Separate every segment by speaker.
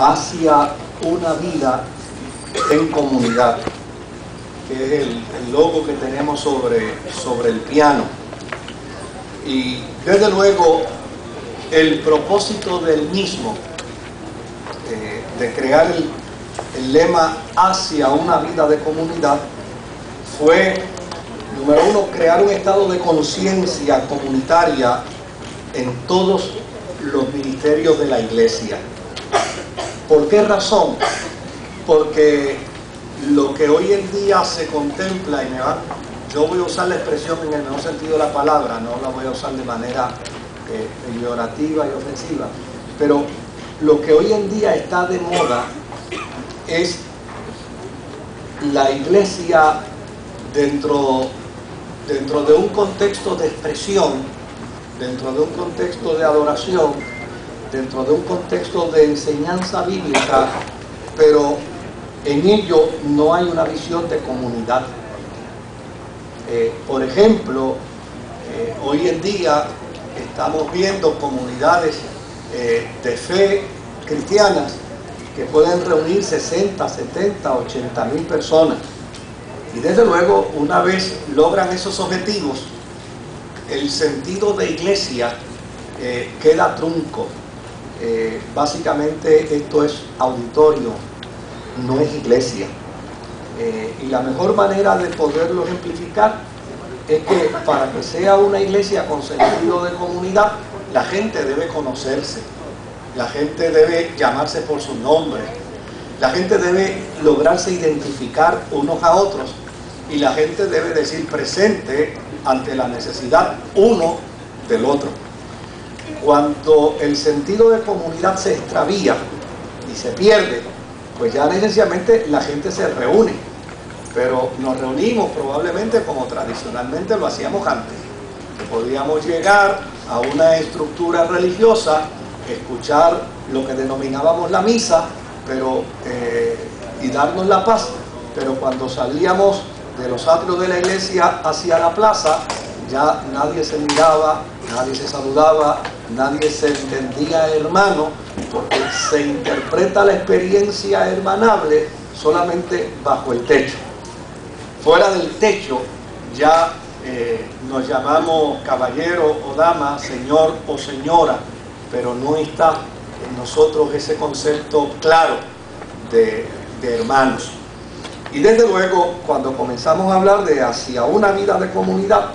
Speaker 1: hacia una vida en comunidad, que es el, logo que tenemos sobre, sobre el piano. Y desde luego el propósito del mismo, eh, de crear el lema hacia una vida de comunidad, fue, número uno, crear un estado de conciencia comunitaria en todos los ministerios de la iglesia. ¿Por qué razón? Porque lo que hoy en día se contempla, y me va, yo voy a usar la expresión en el mejor sentido de la palabra, no la voy a usar de manera eh, y ofensiva, pero lo que hoy en día está de moda es la iglesia dentro, dentro de un contexto de expresión, dentro de un contexto de adoración, dentro de un contexto de enseñanza bíblica, pero en ello no hay una visión de comunidad. Eh, por ejemplo, eh, hoy en día estamos viendo comunidades eh, de fe cristianas que pueden reunir 60, 70, 80 mil personas. Y desde luego, una vez logran esos objetivos, el sentido de iglesia queda trunco. Eh, básicamente esto es auditorio, no es iglesia. Eh, y la mejor manera de poderlo ejemplificar es que para que sea una iglesia con sentido de comunidad, la gente debe conocerse, la gente debe llamarse por su nombre, la gente debe lograrse identificar unos a otros y la gente debe decir presente ante la necesidad uno del otro. Cuando el sentido de comunidad se extravía y se pierde, pues ya necesariamente la gente se reúne, pero nos reunimos probablemente como tradicionalmente lo hacíamos antes, que podíamos llegar a una estructura religiosa, escuchar lo que denominábamos la misa, pero eh, y darnos la paz, pero cuando salíamos de los atrios de la iglesia hacia la plaza, ya nadie se miraba, nadie se saludaba, nadie se entendía hermano, porque se interpreta la experiencia hermanable solamente bajo el techo. Fuera del techo ya eh, nos llamamos caballero o dama, señor o señora, pero no está en nosotros ese concepto claro de, de hermanos. Y desde luego, cuando comenzamos a hablar de hacia una vida de comunidad,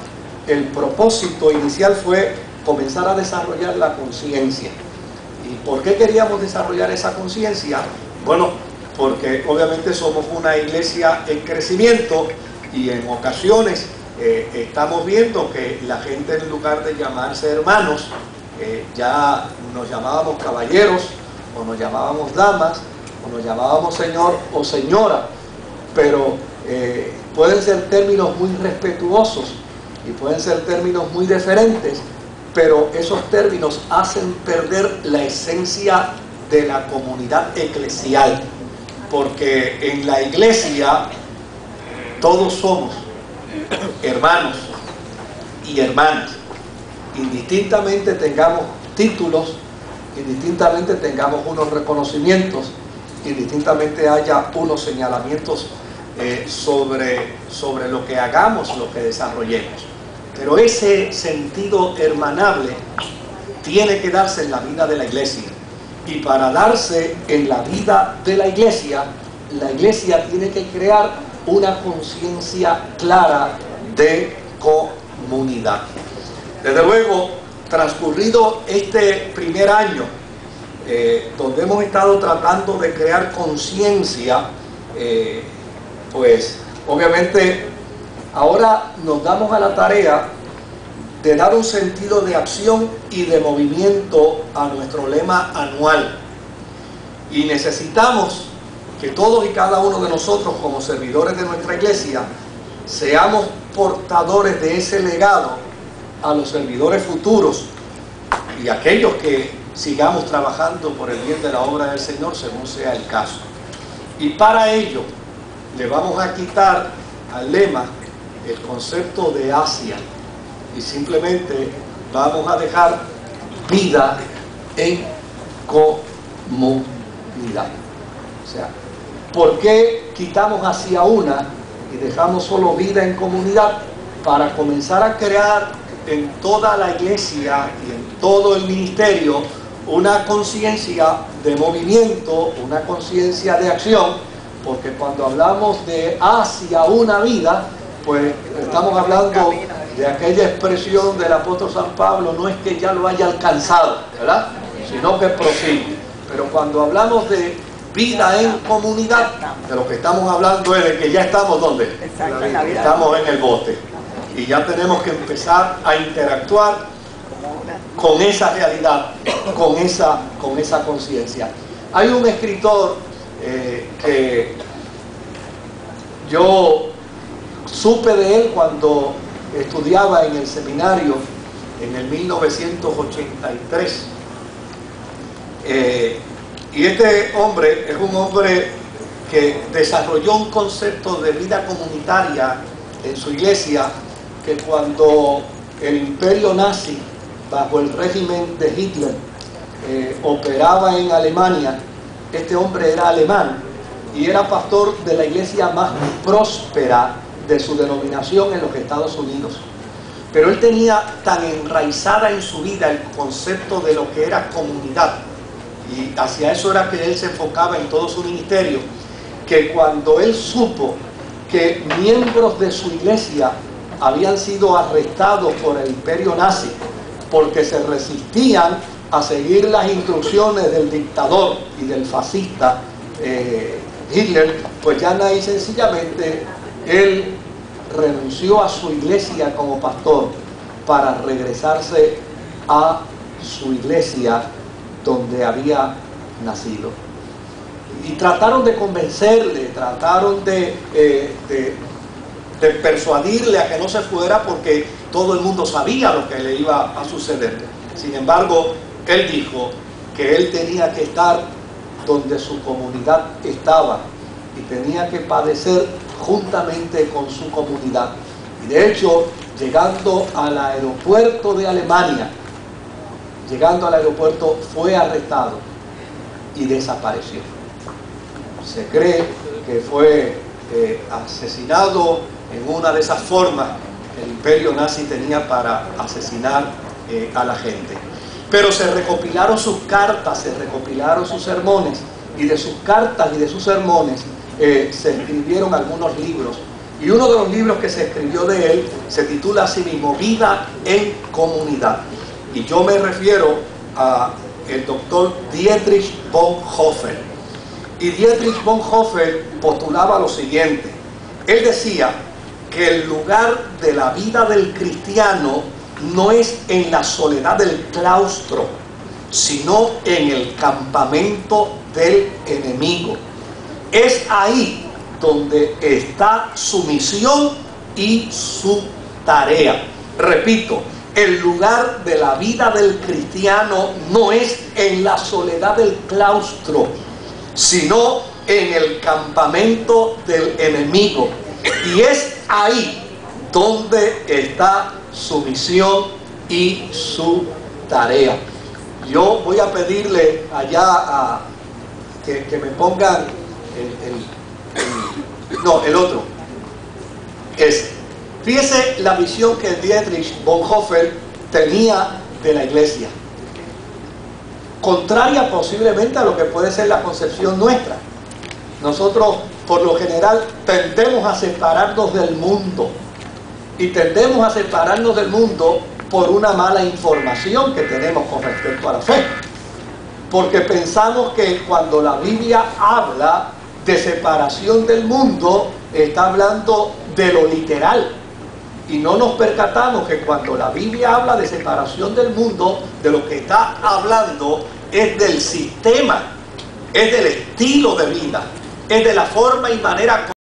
Speaker 1: el propósito inicial fue comenzar a desarrollar la conciencia. ¿Y por qué queríamos desarrollar esa conciencia? Bueno, porque obviamente somos una iglesia en crecimiento y en ocasiones eh, estamos viendo que la gente en lugar de llamarse hermanos, eh, ya nos llamábamos caballeros, o nos llamábamos damas, o nos llamábamos señor o señora pero eh, pueden ser términos muy respetuosos y pueden ser términos muy diferentes, pero esos términos hacen perder la esencia de la comunidad eclesial, porque en la iglesia todos somos hermanos y hermanas, indistintamente tengamos títulos, indistintamente tengamos unos reconocimientos, indistintamente haya unos señalamientos eh, sobre, sobre lo que hagamos, lo que desarrollemos. Pero ese sentido hermanable tiene que darse en la vida de la iglesia. Y para darse en la vida de la iglesia, la iglesia tiene que crear una conciencia clara de comunidad. Desde luego, transcurrido este primer año, eh, donde hemos estado tratando de crear conciencia eh, pues obviamente ahora nos damos a la tarea de dar un sentido de acción y de movimiento a nuestro lema anual. Y necesitamos que todos y cada uno de nosotros como servidores de nuestra iglesia seamos portadores de ese legado a los servidores futuros y aquellos que sigamos trabajando por el bien de la obra del Señor según sea el caso. Y para ello le vamos a quitar al lema el concepto de Asia y simplemente vamos a dejar vida en comunidad. O sea, ¿por qué quitamos hacia una y dejamos solo vida en comunidad para comenzar a crear en toda la iglesia y en todo el ministerio una conciencia de movimiento, una conciencia de acción, porque cuando hablamos de hacia una vida, pues estamos hablando de aquella expresión del apóstol San Pablo, no es que ya lo haya alcanzado, ¿verdad? Sino que prosigue. Pero cuando hablamos de vida en comunidad, de lo que estamos hablando es de que ya estamos donde? Estamos en el bote. Y ya tenemos que empezar a interactuar con esa realidad, con esa con esa conciencia. Hay un escritor eh, que yo supe de él cuando estudiaba en el seminario en el 1983. Eh, y este hombre es un hombre que desarrolló un concepto de vida comunitaria en su iglesia que cuando el imperio nazi, bajo el régimen de Hitler, eh, operaba en Alemania, este hombre era alemán y era pastor de la iglesia más próspera de su denominación en los Estados Unidos. Pero él tenía tan enraizada en su vida el concepto de lo que era comunidad, y hacia eso era que él se enfocaba en todo su ministerio, que cuando él supo que miembros de su iglesia habían sido arrestados por el imperio nazi porque se resistían a seguir las instrucciones del dictador y del fascista eh, Hitler, pues ya y sencillamente él renunció a su iglesia como pastor para regresarse a su iglesia donde había nacido. Y trataron de convencerle, trataron de, eh, de, persuadirle a que no se fuera porque todo el mundo sabía lo que le iba a suceder. Sin embargo, él dijo que él tenía que estar donde su comunidad estaba y tenía que padecer juntamente con su comunidad. Y de hecho, llegando al aeropuerto de Alemania, llegando al aeropuerto fue arrestado y desapareció. Se cree que fue eh, asesinado en una de esas formas que el imperio nazi tenía para asesinar eh, a la gente. Pero se recopilaron sus cartas, se recopilaron sus sermones y de sus cartas y de sus sermones eh, se escribieron algunos libros. Y uno de los libros que se escribió de él se titula así mismo Vida en Comunidad. Y yo me refiero a el doctor Dietrich Bonhoeffer. Y Dietrich Bonhoeffer postulaba lo siguiente. Él decía que el lugar de la vida del cristiano no es en la soledad del claustro, sino en el campamento del enemigo. Es ahí donde está su misión y su tarea. Repito, el lugar de la vida del cristiano no es en la soledad del claustro, sino en el campamento del enemigo. Y es ahí donde está su misión y su tarea. Yo voy a pedirle allá a que, me pongan el, no, el otro. Es, fíjese la visión que Dietrich Bonhoeffer tenía de la iglesia. Contraria posiblemente a lo que puede ser la concepción nuestra. Nosotros, por lo general, tendemos a separarnos del mundo y tendemos a separarnos del mundo por una mala información que tenemos con respecto a la fe. Porque pensamos que cuando la Biblia habla de separación del mundo, está hablando de lo literal. Y no nos percatamos que cuando la Biblia habla de separación del mundo, de lo que está hablando es del sistema, es del estilo de vida, es de la forma y manera